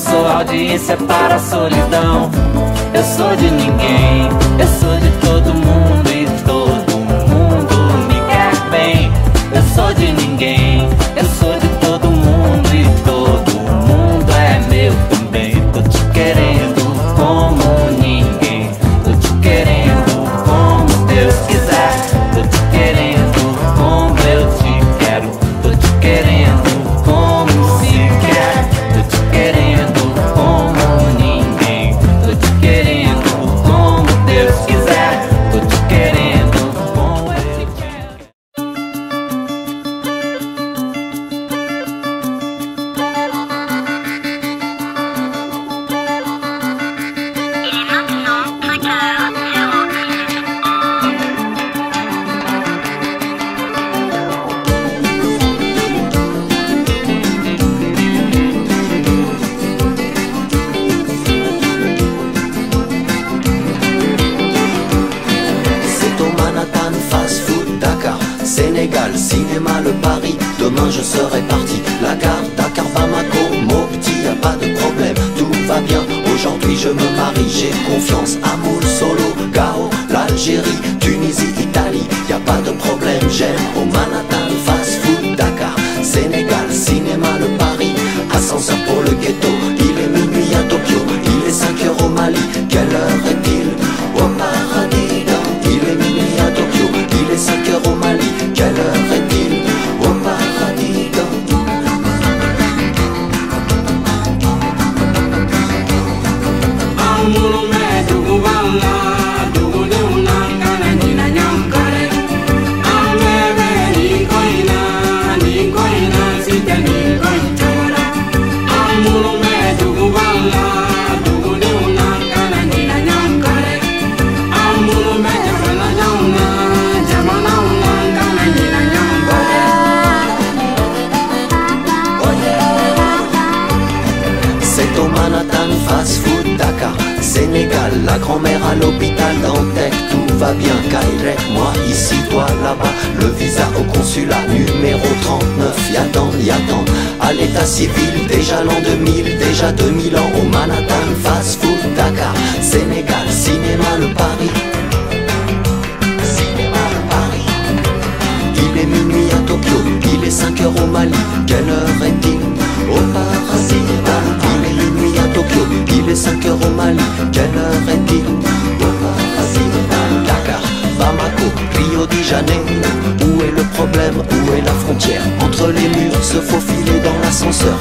sou audiência para a solidão. Eu sou de ninguém, eu sou de todo mundo e todo mundo me quer bem. Eu sou de ninguém, eu Je serai parti. La gare, Dakar, Bamako, Mopti y a pas de problème, tout va bien. Aujourd'hui je me marie, j'ai confiance. Amour, Solo, Gao, l'Algérie Tunisie, Italie, y a pas de problème. J'aime Sénégal, la grand-mère à l'hôpital Dantec Tout va bien, Kairek, moi ici, toi là-bas. Le visa au consulat numéro 39 Y'attend, y'attend, à l'état civil Déjà l'an 2000, déjà 2000 ans Au Manhattan Fast Food Dakar. Sénégal, cinéma, le Paris il est 5 heures au Mali. Quelle heure est-il Au paradis, il est minuit à Tokyo, il est 5 heures au Mali. Quelle heure est-il Au paradis, Dakar, Bamako, Rio de Janeiro. Où est le problème Où est la frontière Entre les murs, se faufiler dans l'ascenseur.